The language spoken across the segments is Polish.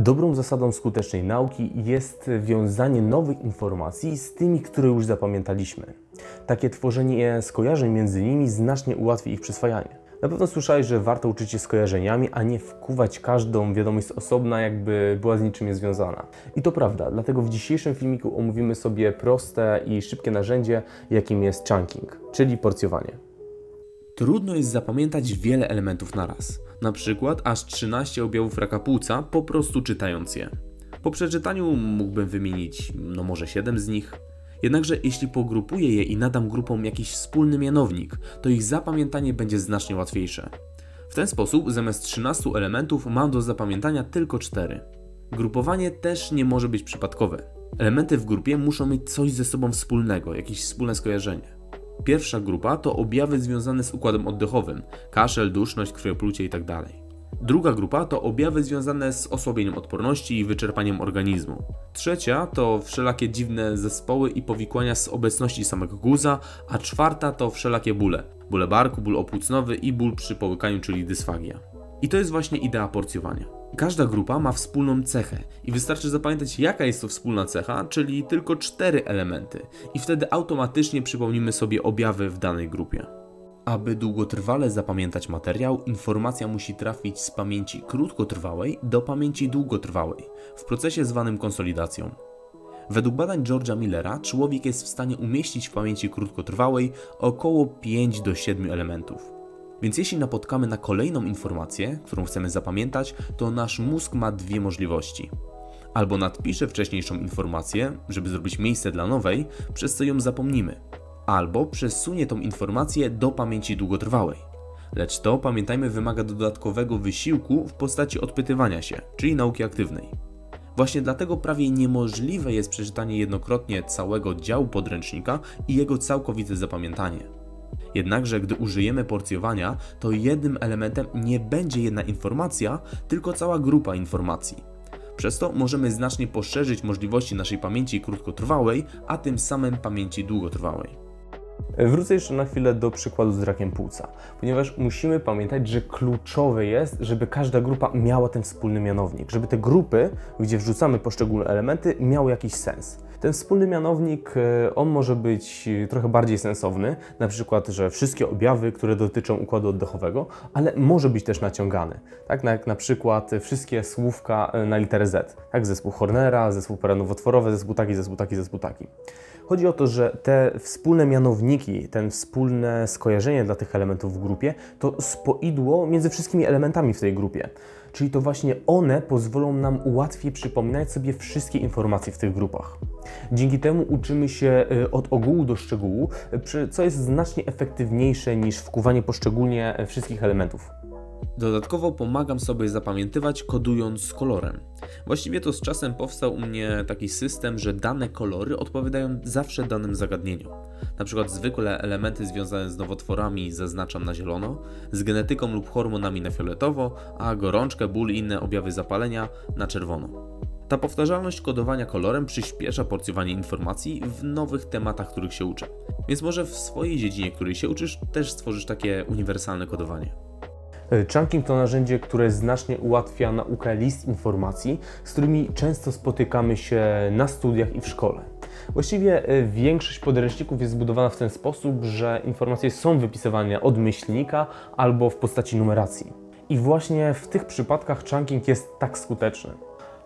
Dobrą zasadą skutecznej nauki jest wiązanie nowych informacji z tymi, które już zapamiętaliśmy. Takie tworzenie skojarzeń między nimi znacznie ułatwi ich przyswajanie. Na pewno słyszałeś, że warto uczyć się skojarzeniami, a nie wkuwać każdą wiadomość osobna, jakby była z niczym niezwiązana. I to prawda, dlatego w dzisiejszym filmiku omówimy sobie proste i szybkie narzędzie, jakim jest chunking, czyli porcjowanie. Trudno jest zapamiętać wiele elementów naraz, na przykład aż 13 objawów raka płuca po prostu czytając je. Po przeczytaniu mógłbym wymienić no może 7 z nich. Jednakże jeśli pogrupuję je i nadam grupom jakiś wspólny mianownik, to ich zapamiętanie będzie znacznie łatwiejsze. W ten sposób zamiast 13 elementów mam do zapamiętania tylko 4. Grupowanie też nie może być przypadkowe. Elementy w grupie muszą mieć coś ze sobą wspólnego, jakieś wspólne skojarzenie. Pierwsza grupa to objawy związane z układem oddechowym, kaszel, duszność, krwioplucie itd. Druga grupa to objawy związane z osłabieniem odporności i wyczerpaniem organizmu. Trzecia to wszelakie dziwne zespoły i powikłania z obecności samego guza, a czwarta to wszelakie bóle. Bóle barku, ból opłucnowy i ból przy połykaniu, czyli dysfagia. I to jest właśnie idea porcjowania. Każda grupa ma wspólną cechę i wystarczy zapamiętać jaka jest to wspólna cecha, czyli tylko cztery elementy i wtedy automatycznie przypomnimy sobie objawy w danej grupie. Aby długotrwale zapamiętać materiał, informacja musi trafić z pamięci krótkotrwałej do pamięci długotrwałej w procesie zwanym konsolidacją. Według badań George'a Millera człowiek jest w stanie umieścić w pamięci krótkotrwałej około 5 do 7 elementów. Więc jeśli napotkamy na kolejną informację, którą chcemy zapamiętać, to nasz mózg ma dwie możliwości. Albo nadpisze wcześniejszą informację, żeby zrobić miejsce dla nowej, przez co ją zapomnimy, albo przesunie tą informację do pamięci długotrwałej. Lecz to, pamiętajmy, wymaga dodatkowego wysiłku w postaci odpytywania się, czyli nauki aktywnej. Właśnie dlatego prawie niemożliwe jest przeczytanie jednokrotnie całego działu podręcznika i jego całkowite zapamiętanie. Jednakże, gdy użyjemy porcjowania, to jednym elementem nie będzie jedna informacja, tylko cała grupa informacji. Przez to możemy znacznie poszerzyć możliwości naszej pamięci krótkotrwałej, a tym samym pamięci długotrwałej. Wrócę jeszcze na chwilę do przykładu z rakiem płuca, ponieważ musimy pamiętać, że kluczowe jest, żeby każda grupa miała ten wspólny mianownik, żeby te grupy, gdzie wrzucamy poszczególne elementy, miały jakiś sens. Ten wspólny mianownik, e, on może być trochę bardziej sensowny, na przykład, że wszystkie objawy, które dotyczą układu oddechowego, ale może być też naciągany, tak jak na przykład wszystkie słówka e, na literę Z, tak zespół Hornera, zespół peranowotworowy, zespół taki, zespół taki, zespół taki. Chodzi o to, że te wspólne mianowniki, ten wspólne skojarzenie dla tych elementów w grupie, to spoidło między wszystkimi elementami w tej grupie. Czyli to właśnie one pozwolą nam łatwiej przypominać sobie wszystkie informacje w tych grupach. Dzięki temu uczymy się y, od ogółu do szczegółu, co jest znacznie efektywniejsze niż wkuwanie poszczególnie wszystkich elementów. Dodatkowo pomagam sobie zapamiętywać kodując kolorem. Właściwie to z czasem powstał u mnie taki system, że dane kolory odpowiadają zawsze danym zagadnieniu. Na przykład zwykle elementy związane z nowotworami zaznaczam na zielono, z genetyką lub hormonami na fioletowo, a gorączkę, ból i inne objawy zapalenia na czerwono. Ta powtarzalność kodowania kolorem przyspiesza porcjowanie informacji w nowych tematach, których się uczę. Więc może w swojej dziedzinie, której się uczysz, też stworzysz takie uniwersalne kodowanie. E, chunking to narzędzie, które znacznie ułatwia naukę list informacji, z którymi często spotykamy się na studiach i w szkole. Właściwie e, większość podręczników jest zbudowana w ten sposób, że informacje są wypisywane od myślnika albo w postaci numeracji. I właśnie w tych przypadkach chunking jest tak skuteczny.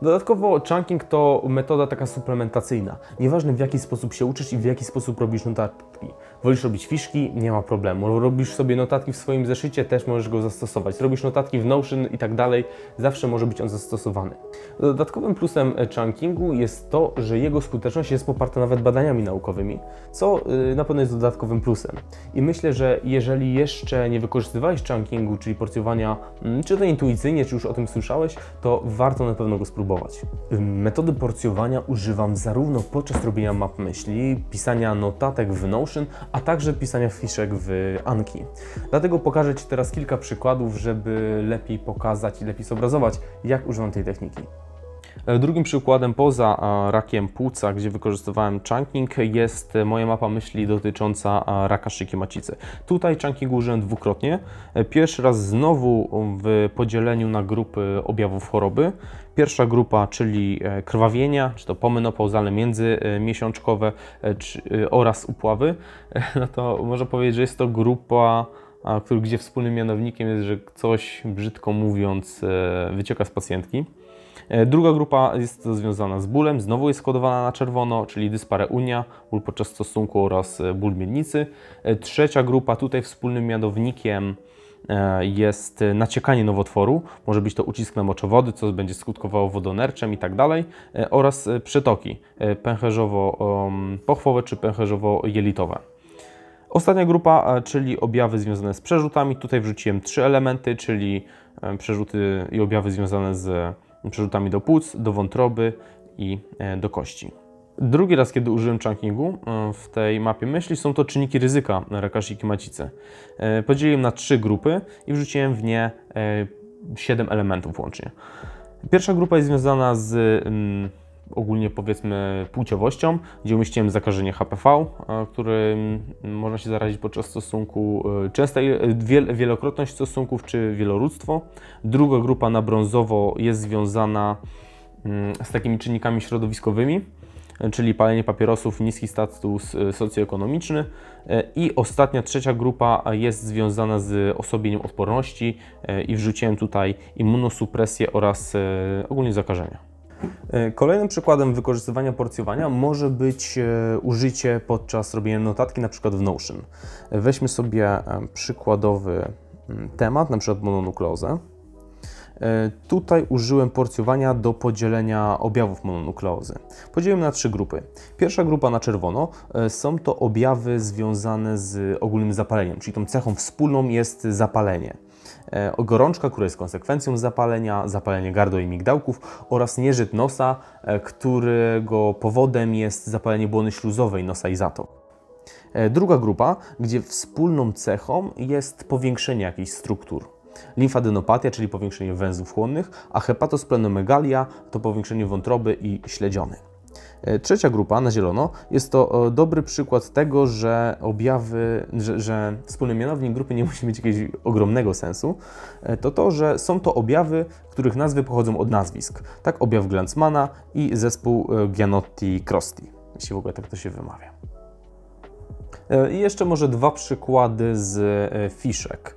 Dodatkowo chunking to metoda taka suplementacyjna. Nieważne w jaki sposób się uczysz i w jaki sposób robisz notatki. Wolisz robić fiszki? Nie ma problemu. Robisz sobie notatki w swoim zeszycie? Też możesz go zastosować. Robisz notatki w Notion i tak dalej? Zawsze może być on zastosowany. Dodatkowym plusem chunkingu jest to, że jego skuteczność jest poparta nawet badaniami naukowymi, co y, na pewno jest dodatkowym plusem. I myślę, że jeżeli jeszcze nie wykorzystywałeś chunkingu, czyli porcjowania, mm, czy to intuicyjnie, czy już o tym słyszałeś, to warto na pewno go spróbować spróbować. Metody porcjowania używam zarówno podczas robienia map myśli, pisania notatek w Notion, a także pisania fiszek w Anki. Dlatego pokażę Ci teraz kilka przykładów, żeby lepiej pokazać i lepiej zobrazować, jak używam tej techniki. E, Drugim przykładem poza rakiem płuca, gdzie wykorzystywałem chunking, jest e, moja mapa myśli dotycząca raka szyjki macicy. Tutaj chunkingu użyłem dwukrotnie. E, Pierwszy raz znowu w podzieleniu na grupy objawów choroby. Pierwsza grupa, czyli krwawienia, czy to pomenopauzalne, międzymiesiączkowe czy, oraz upławy, no to można powiedzieć, że jest to grupa a, który, gdzie wspólnym mianownikiem jest, że coś, brzydko mówiąc, e, wycieka z pacjentki. E, Druga grupa jest związana z bólem, znowu jest kodowana na czerwono, czyli dyspareunia, ból podczas stosunku oraz e, ból miednicy. Trzecia grupa, tutaj wspólnym mianownikiem jest naciekanie nowotworu, może być to ucisk na moczowody, co będzie skutkowało wodonerczem i tak dalej, oraz przetoki pęcherzowo-pochwowe czy pęcherzowo-jelitowe. Ostatnia grupa, e, czyli objawy związane z przerzutami. Tutaj wrzuciłem trzy elementy, czyli e, przerzuty i objawy związane z przerzutami do płuc, do wątroby i e, do kości. Drugi raz, kiedy użyłem chunkingu w tej mapie myśli, są to czynniki ryzyka raka szyjki macicy. Podzieliłem na trzy grupy i wrzuciłem w nie siedem elementów łącznie. Pierwsza grupa jest związana z mm, ogólnie powiedzmy płciowością, gdzie umieściłem zakażenie HPV, e, którym można się zarazić podczas stosunku, e, częsta, wiel, wielokrotność stosunków czy wielorództwo. Druga grupa na brązowo jest związana mm, z takimi czynnikami środowiskowymi, e, czyli palenie papierosów, niski status e, socjoekonomiczny. E, I ostatnia, trzecia grupa e, jest związana z osłabieniem odporności e, i wrzuciłem tutaj immunosupresję oraz e, ogólnie zakażenia. E, Kolejnym przykładem wykorzystywania porcjowania może być e, użycie podczas robienia notatki, na przykład w Notion. E, Weźmy sobie przykładowy temat, na przykład mononukleozę. Tutaj użyłem porcjowania do podzielenia objawów mononukleozy. Podzieliłem na trzy grupy. Pierwsza grupa na czerwono są to objawy związane z ogólnym zapaleniem, czyli tą cechą wspólną jest zapalenie. E, Gorączka, która jest konsekwencją zapalenia, zapalenie gardła i migdałków oraz nieżyt nosa, e, którego powodem jest zapalenie błony śluzowej nosa i zatok. E, Druga grupa, gdzie wspólną cechą jest powiększenie jakichś struktur. Limfadenopatia, czyli powiększenie węzłów chłonnych, a hepatosplenomegalia to powiększenie wątroby i śledziony. E, Trzecia grupa na zielono jest to e, dobry przykład tego, że objawy, że, że wspólny mianownik grupy nie musi mieć jakiegoś ogromnego sensu. E, To to, że są to objawy, których nazwy pochodzą od nazwisk. Tak, objaw Glanzmana i zespół Gianotti-Crosti, jeśli w ogóle tak to się wymawia. I jeszcze może dwa przykłady z fiszek.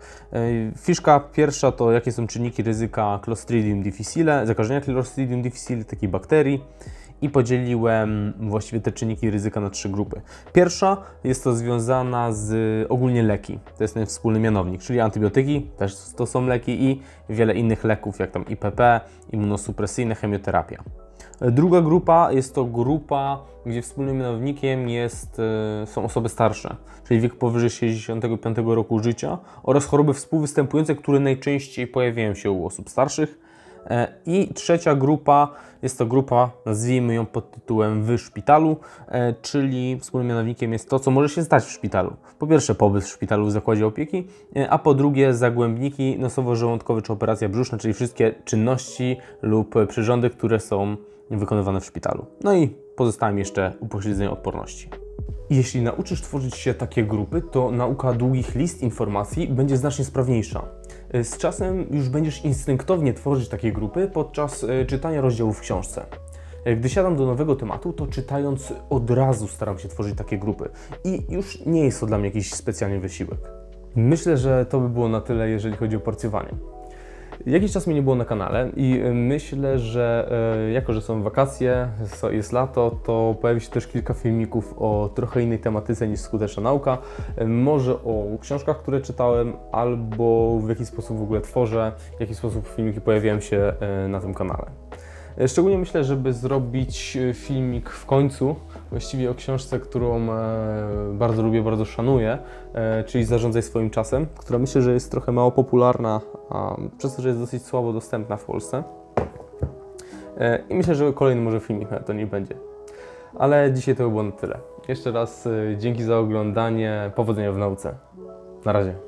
Fiszka pierwsza to jakie są czynniki ryzyka Clostridium difficile, zakażenia Clostridium difficile, takiej bakterii. I podzieliłem właściwie te czynniki ryzyka na trzy grupy. Pierwsza jest to związana z ogólnie leki, to jest ten wspólny mianownik, czyli antybiotyki, też to są leki i wiele innych leków, jak tam IPP, immunosupresyjne, chemioterapia. Druga grupa jest to grupa, gdzie wspólnym mianownikiem jest, e, są osoby starsze, czyli wiek powyżej 65 roku życia oraz choroby współwystępujące, które najczęściej pojawiają się u osób starszych. E, I trzecia grupa jest to grupa, nazwijmy ją pod tytułem w szpitalu, e, czyli wspólnym mianownikiem jest to, co może się stać w szpitalu. Po pierwsze pobyt w szpitalu w zakładzie opieki, e, a po drugie zagłębniki nosowo-żołądkowe czy operacja brzuszna, czyli wszystkie czynności lub przyrządy, które są wykonywane w szpitalu. No i pozostałem jeszcze upośledzenie odporności. Jeśli nauczysz tworzyć się takie grupy, to nauka długich list informacji będzie znacznie sprawniejsza. Z czasem już będziesz instynktownie tworzyć takie grupy podczas e, czytania rozdziałów w książce. E, Gdy siadam do nowego tematu, to czytając od razu staram się tworzyć takie grupy i już nie jest to dla mnie jakiś specjalny wysiłek. Myślę, że to by było na tyle, jeżeli chodzi o porcjowanie. Jakiś czas mnie nie było na kanale i y, myślę, że e, jako, że są wakacje, jest lato, to pojawi się też kilka filmików o trochę innej tematyce niż skuteczna nauka. E, Może o książkach, które czytałem, albo w jaki sposób w ogóle tworzę, w jaki sposób filmiki pojawiają się na tym kanale. Szczególnie myślę, żeby zrobić e, filmik w końcu, właściwie o książce, którą e, bardzo lubię, bardzo szanuję, e, czyli Zarządzaj swoim czasem, która myślę, że jest trochę mało popularna, przez to, że jest dosyć słabo dostępna w Polsce. I myślę, że kolejny może filmik to nie będzie. Ale dzisiaj to by było na tyle. Jeszcze raz dzięki za oglądanie, powodzenia w nauce. Na razie.